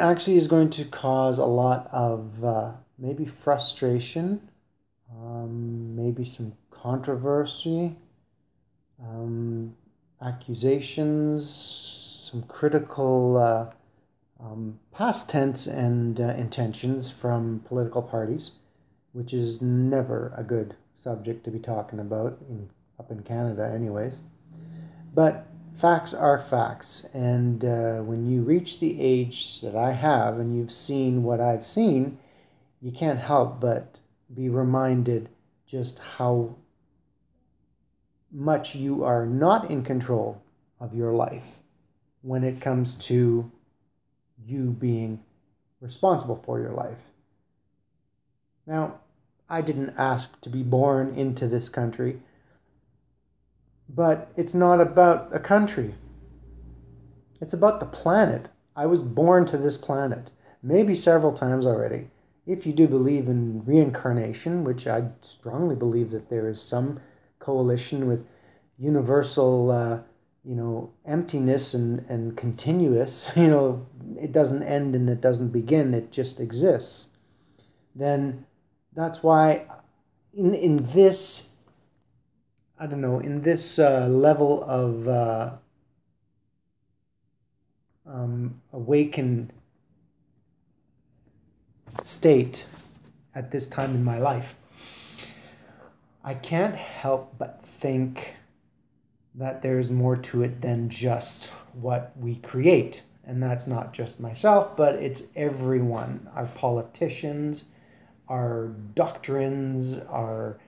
actually is going to cause a lot of uh, maybe frustration, um, maybe some controversy, um, accusations, some critical uh, um, past tense and uh, intentions from political parties, which is never a good subject to be talking about in, up in Canada, anyways. But facts are facts, and uh, when you reach the age that I have and you've seen what I've seen, you can't help but be reminded just how much you are not in control of your life when it comes to you being responsible for your life. Now, I didn't ask to be born into this country, but it's not about a country. It's about the planet. I was born to this planet, maybe several times already. If you do believe in reincarnation, which I strongly believe that there is some coalition with universal uh, you know, emptiness and, and continuous, you know, it doesn't end and it doesn't begin, it just exists, then that's why in, in this, I don't know, in this uh, level of uh, um, awakened state at this time in my life, I can't help but think that there's more to it than just what we create. And that's not just myself, but it's everyone our politicians, our doctrines, our